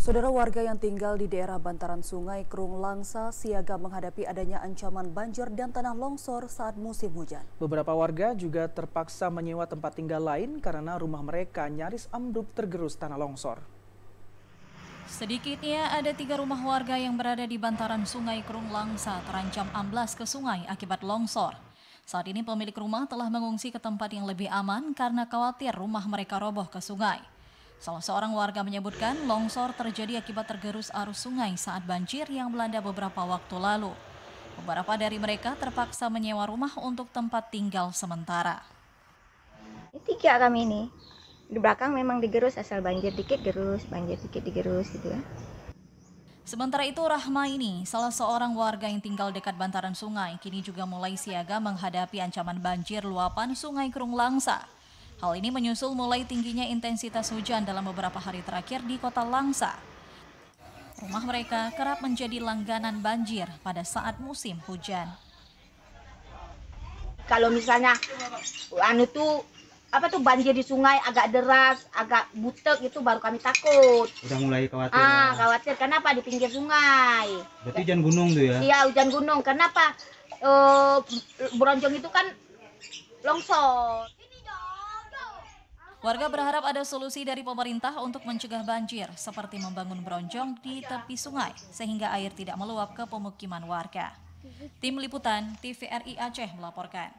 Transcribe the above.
Saudara warga yang tinggal di daerah bantaran sungai Krung Langsa siaga menghadapi adanya ancaman banjir dan tanah longsor saat musim hujan. Beberapa warga juga terpaksa menyewa tempat tinggal lain karena rumah mereka nyaris ambruk tergerus tanah longsor. Sedikitnya ada tiga rumah warga yang berada di bantaran sungai Krung Langsa terancam amblas ke sungai akibat longsor. Saat ini pemilik rumah telah mengungsi ke tempat yang lebih aman karena khawatir rumah mereka roboh ke sungai. Salah seorang warga menyebutkan longsor terjadi akibat tergerus arus sungai saat banjir yang melanda beberapa waktu lalu. Beberapa dari mereka terpaksa menyewa rumah untuk tempat tinggal sementara. Tiga kami ini. Di belakang memang digerus asal banjir dikit gerus, banjir dikit digerus gitu ya. Sementara itu Rahma ini, salah seorang warga yang tinggal dekat bantaran sungai, kini juga mulai siaga menghadapi ancaman banjir luapan sungai Krung Langsa. Hal ini menyusul mulai tingginya intensitas hujan dalam beberapa hari terakhir di kota Langsa. Rumah mereka kerap menjadi langganan banjir pada saat musim hujan. Kalau misalnya anu tuh apa tuh banjir di sungai agak deras, agak butek itu baru kami takut. Udah mulai khawatir. Ah, ya. khawatir kenapa di pinggir sungai? Berarti hujan gunung tuh ya? Iya, hujan gunung. Kenapa? Eh Bronjong itu kan longsor. Warga berharap ada solusi dari pemerintah untuk mencegah banjir, seperti membangun bronjong di tepi sungai, sehingga air tidak meluap ke pemukiman warga. Tim Liputan TVRI Aceh melaporkan.